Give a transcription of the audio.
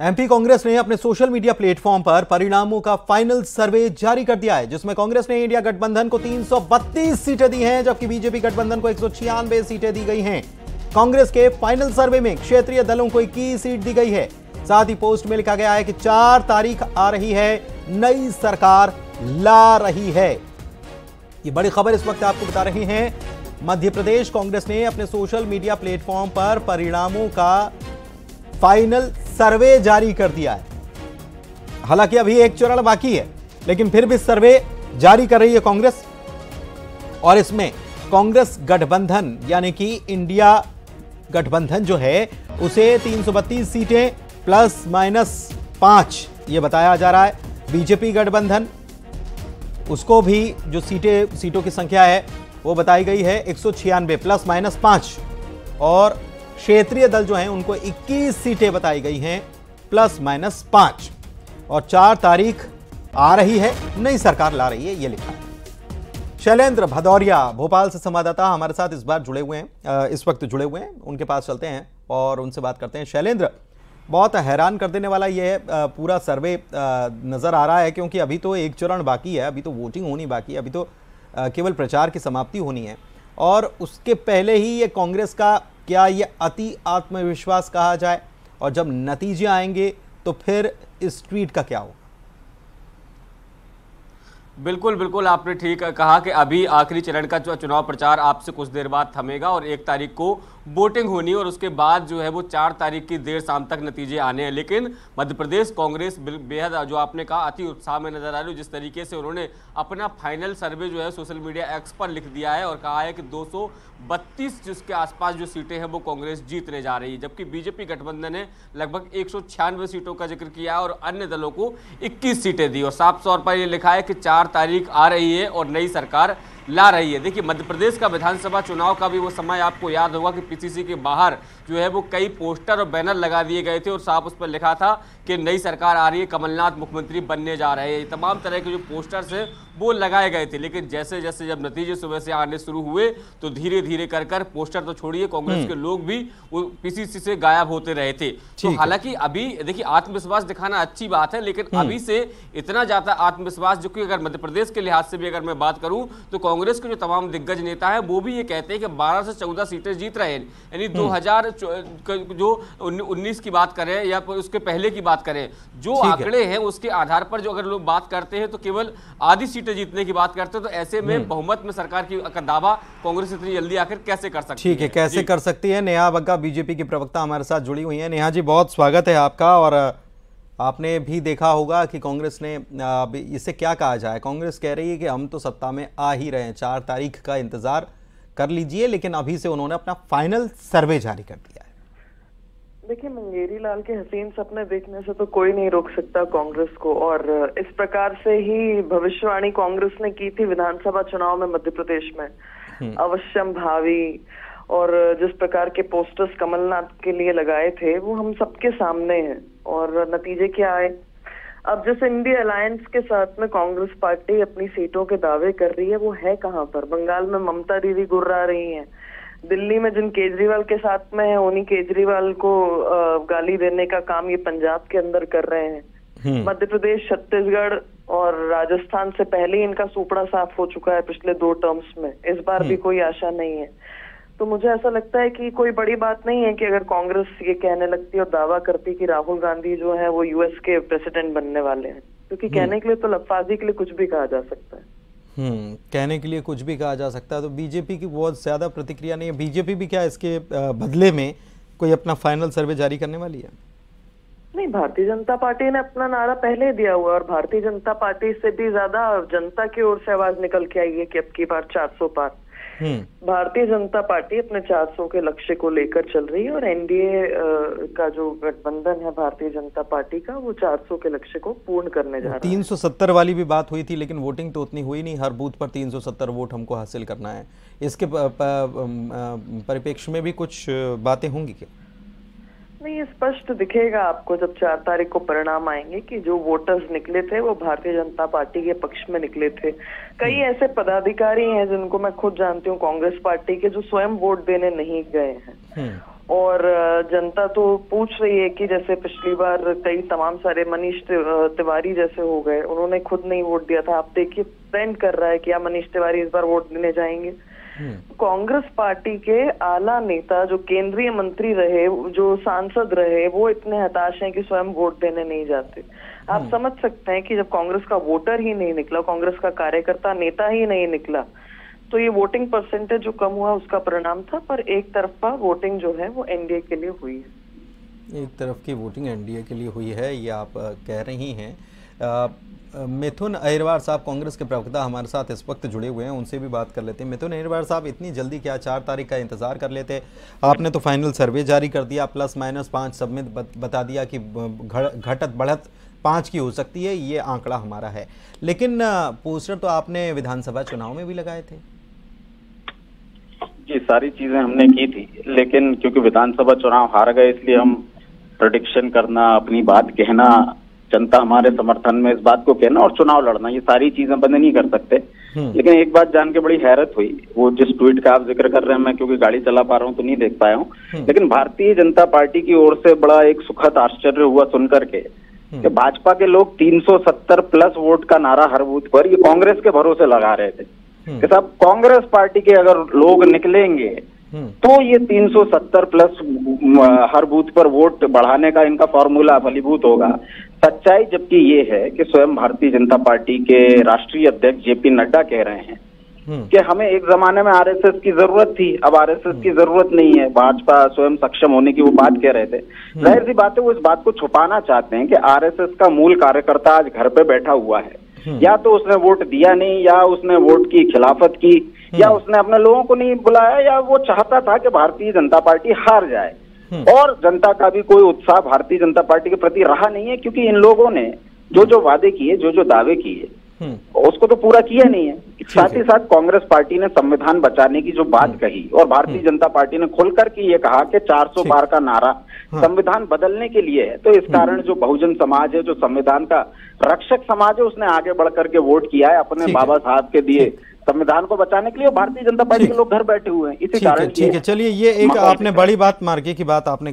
MP Congress ने अपने social media platform पर परिणामों का फाइनल सर्वे जारी कर दिया है, जिसमें कांग्रेस ने इंडिया गठबंधन को 332 सीटें दी हैं, जबकि बीजेपी गठबंधन को एक सौ छियानवे सीटें दी गई हैं। कांग्रेस के फाइनल सर्वे में क्षेत्रीय दलों को इक्कीस सीट दी गई है। साथ ही पोस्ट में लिखा गया है कि चार तारीख आ रही है, नई सरकार ला रही है। ये बड़ी खबर इस वक्त आपको बता रहे हैं। मध्य प्रदेश कांग्रेस ने अपने सोशल मीडिया प्लेटफॉर्म पर परिणामों का फाइनल सर्वे जारी कर दिया है। हालाँकि अभी एक चरण बाकी है, लेकिन फिर भी सर्वे जारी कर रही है कांग्रेस। और इसमें कांग्रेस गठबंधन, यानी कि इंडिया गठबंधन जो है, उसे 332 सीटें प्लस माइनस पाँच, ये बताया जा रहा है। बीजेपी गठबंधन, उसको भी जो सीटें, सीटों की संख्या है, वो बताई गई है एक सौ छियानवे प्लस माइनस पाँच। और क्षेत्रीय दल जो हैं, उनको 21 सीटें बताई गई हैं, प्लस माइनस पाँच। और चार तारीख आ रही है, नई सरकार ला रही है, ये लिखा शैलेंद्र भदौरिया, भोपाल से संवाददाता हमारे साथ इस बार जुड़े हुए हैं इस वक्त जुड़े हुए हैं, उनके पास चलते हैं और उनसे बात करते हैं। शैलेंद्र, बहुत हैरान कर देने वाला ये पूरा सर्वे नज़र आ रहा है, क्योंकि अभी तो एक चरण बाकी है, अभी तो वोटिंग होनी बाकी है, अभी तो केवल प्रचार की समाप्ति होनी है। और उसके पहले ही ये कांग्रेस का क्या ये अति आत्मविश्वास कहा जाए? और जब नतीजे आएँगे तो फिर इस ट्वीट का क्या होगा? बिल्कुल बिल्कुल, आपने ठीक कहा कि अभी आखिरी चरण का जो चुनाव प्रचार आपसे कुछ देर बाद थमेगा और एक तारीख को वोटिंग होनी और उसके बाद जो है वो चार तारीख की देर शाम तक नतीजे आने हैं। लेकिन मध्य प्रदेश कांग्रेस बेहद, जो आपने कहा, अति उत्साह में नज़र आ रही जिस तरीके से उन्होंने अपना फाइनल सर्वे जो है सोशल मीडिया एक्स पर लिख दिया है और कहा है कि 232 जिसके आसपास जो सीटें हैं वो कांग्रेस जीतने जा रही है, जबकि बीजेपी गठबंधन ने लगभग एक सौ छियानवे सीटों का ज़िक्र किया और अन्य दलों को इक्कीस सीटें दी। और साफ़ तौर पर यह लिखा है कि चार तारीख आ रही है और नई सरकार ला रही है। देखिए, मध्य प्रदेश का विधानसभा चुनाव का भी वो समय आपको याद होगा कि पीसीसी के बाहर जो है वो कई पोस्टर और बैनर लगा दिए गए थे और साफ़ उस पर लिखा था कि नई सरकार आ रही है कमलनाथ मुख्यमंत्री बनने जा रहे हैं तमाम तरह के जो पोस्टर्स हैं वो लगाए गए थे लेकिन जैसे जैसे जब नतीजे सुबह से आने शुरू हुए तो धीरे धीरे कर कर पोस्टर तो छोड़िए कांग्रेस हम्म। के लोग भी वो पीसीसी से गायब होते रहे थे तो हालाँकि अभी देखिए आत्मविश्वास दिखाना अच्छी बात है लेकिन हम्म। अभी से इतना ज़्यादा आत्मविश्वास जो कि अगर मध्य प्रदेश के लिहाज से भी अगर मैं बात करूँ तो कांग्रेस के जो तमाम दिग्गज नेता है वो भी ये कहते हैं कि बारह से चौदह सीटें जीत रहे हैं यानी हम्म। दो जो उन्नीस की बात करें या उसके पहले की बात करें जो आंकड़े हैं उसके आधार पर जो अगर लोग बात करते हैं तो केवल आधी सीटें जीतने की बात करते हैं तो ऐसे में हम्म। बहुमत में सरकार की दावा कांग्रेस इतनी जल्दी आखिर कैसे कर सकती ठीक है कैसे कर सकती है? नेहा बग्गा बीजेपी की प्रवक्ता हमारे साथ जुड़ी हुई है। नेहा जी बहुत स्वागत है आपका और आपने भी देखा होगा कि कांग्रेस ने इसे क्या कहा जाए? कांग्रेस कह रही है कि हम तो सत्ता में आ ही रहे हैं चार तारीख का इंतज़ार कर लीजिए लेकिन अभी से उन्होंने अपना फाइनल सर्वे जारी कर दिया है। देखिए मंगेरी लाल के हसीन सपने देखने से तो कोई नहीं रोक सकता कांग्रेस को और इस प्रकार से ही भविष्यवाणी कांग्रेस ने की थी विधानसभा चुनाव में मध्य प्रदेश में। हम्म। अवश्यम भावी और जिस प्रकार के पोस्टर्स कमलनाथ के लिए लगाए थे वो हम सबके सामने हैं और नतीजे क्या आए? अब जैसे इंडी अलायंस के साथ में कांग्रेस पार्टी अपनी सीटों के दावे कर रही है वो है कहाँ पर? बंगाल में ममता दीदी गुर्रा रही हैं। दिल्ली में जिन केजरीवाल के साथ में है उन्हीं केजरीवाल को गाली देने का काम ये पंजाब के अंदर कर रहे हैं। हम्म। मध्य प्रदेश छत्तीसगढ़ और राजस्थान से पहले ही इनका सुपड़ा साफ़ हो चुका है पिछले दो टर्म्स में। इस बार भी हम्म। कोई आशा नहीं है। तो मुझे ऐसा लगता है कि कोई बड़ी बात नहीं है कि अगर कांग्रेस ये कहने लगती है और दावा करती कि राहुल गांधी जो है वो यूएस के प्रेसिडेंट बनने वाले हैं। क्योंकि हम्म। कहने के लिए तो लफाजी के लिए कुछ भी कहा जा सकता है। हम्म कहने के लिए कुछ भी कहा जा सकता है। तो बीजेपी की बहुत ज़्यादा प्रतिक्रिया नहीं है। बीजेपी भी क्या इसके बदले में कोई अपना फाइनल सर्वे जारी करने वाली है? नहीं भारतीय जनता पार्टी ने अपना नारा पहले दिया हुआ और भारतीय जनता पार्टी से भी ज़्यादा जनता की ओर से आवाज़ निकल के आई है कि अब की बार 400 पार। भारतीय जनता पार्टी अपने 400 के लक्ष्य को लेकर चल रही है और एनडीए का जो गठबंधन है भारतीय जनता पार्टी का वो 400 के लक्ष्य को पूर्ण करने जा रहा है। 370 वाली भी बात हुई थी लेकिन वोटिंग तो उतनी हुई नहीं। हर बूथ पर 370 वोट हमको हासिल करना है। इसके परिप्रेक्ष्य में भी कुछ बातें होंगी क्या? नहीं स्पष्ट दिखेगा आपको जब चार तारीख को परिणाम आएँगे कि जो वोटर्स निकले थे वो भारतीय जनता पार्टी के पक्ष में निकले थे कई हम्म। ऐसे पदाधिकारी हैं जिनको मैं खुद जानती हूँ कांग्रेस पार्टी के जो स्वयं वोट देने नहीं गए हैं हम्म। और जनता तो पूछ रही है कि जैसे पिछली बार कई तमाम सारे मनीष तिवारी जैसे हो गए उन्होंने खुद नहीं वोट दिया था आप देखिए ट्रेंड कर रहा है कि क्या मनीष तिवारी इस बार वोट देने जाएँगे कांग्रेस पार्टी के आला नेता जो केंद्रीय मंत्री रहे जो सांसद रहे वो इतने हताश हैं कि स्वयं वोट देने नहीं जाते। आप समझ सकते हैं कि जब कांग्रेस का वोटर ही नहीं निकला कांग्रेस का कार्यकर्ता नेता ही नहीं निकला तो ये वोटिंग परसेंटेज जो कम हुआ उसका परिणाम था पर एक तरफा वोटिंग जो है वो एनडीए के लिए हुई है। एक तरफ़ की वोटिंग एनडीए के लिए हुई है ये आप कह रही हैं। मिथुन अहिरवार साहब कांग्रेस के प्रवक्ता हमारे साथ इस वक्त जुड़े हुए हैं, उनसे भी बात कर लेते हैं। मिथुन अहिरवार साहब, इतनी जल्दी क्या चार तारीख का इंतज़ार कर लेते? आपने तो फाइनल सर्वे जारी कर दिया, प्लस माइनस पाँच सब में बता दिया कि घटत बढ़त पाँच की हो सकती है, ये आंकड़ा हमारा है। लेकिन पोस्टर तो आपने विधानसभा चुनाव में भी लगाए थे। जी, सारी चीज़ें हमने की थी, लेकिन क्योंकि विधानसभा चुनाव हार गए, इसलिए हम प्रोडिक्शन करना, अपनी बात कहना जनता हमारे समर्थन में इस बात को कहना और चुनाव लड़ना ये सारी चीज़ें बंद नहीं कर सकते। लेकिन एक बात जान के बड़ी हैरत हुई वो जिस ट्वीट का आप ज़िक्र कर रहे हैं मैं क्योंकि गाड़ी चला पा रहा हूँ तो नहीं देख पाया हूँ। लेकिन भारतीय जनता पार्टी की ओर से बड़ा एक सुखद आश्चर्य हुआ सुनकर के कि भाजपा के लोग 370 प्लस वोट का नारा हर बूथ पर ये कांग्रेस के भरोसे लगा रहे थे। कि साहब कांग्रेस पार्टी के अगर लोग निकलेंगे तो ये 370 प्लस हर बूथ पर वोट बढ़ाने का इनका फॉर्मूला फलीभूत होगा। सच्चाई जबकि ये है कि स्वयं भारतीय जनता पार्टी के राष्ट्रीय अध्यक्ष जेपी नड्डा कह रहे हैं कि हमें एक जमाने में आरएसएस की ज़रूरत थी अब आरएसएस की ज़रूरत नहीं है। भाजपा स्वयं सक्षम होने की वो बात कह रहे थे। ज़ाहिर सी बात है वो इस बात को छुपाना चाहते हैं कि आरएसएस का मूल कार्यकर्ता आज घर पे बैठा हुआ है। या तो उसने वोट दिया नहीं या उसने वोट की खिलाफत की या उसने अपने लोगों को नहीं बुलाया या वो चाहता था कि भारतीय जनता पार्टी हार जाए। और जनता का भी कोई उत्साह भारतीय जनता पार्टी के प्रति रहा नहीं है क्योंकि इन लोगों ने जो जो वादे किए जो जो दावे किए उसको तो पूरा किया नहीं है। साथ ही। साथ कांग्रेस पार्टी ने संविधान बचाने की जो बात कही और भारतीय जनता पार्टी ने खुलकर के ये कहा कि 400 पार का नारा संविधान बदलने के लिए है। तो इस कारण जो बहुजन समाज है जो संविधान का रक्षक समाज है उसने आगे बढ़ करके वोट किया है अपने बाबा साहब के दिए। संविधान को बचाने के लिए भारतीय जनता पार्टी के लोग घर बैठे हुए हैं इसी कारण ठीक है चलिए ये एक आपने। बड़ी बात मार्के की बात आपने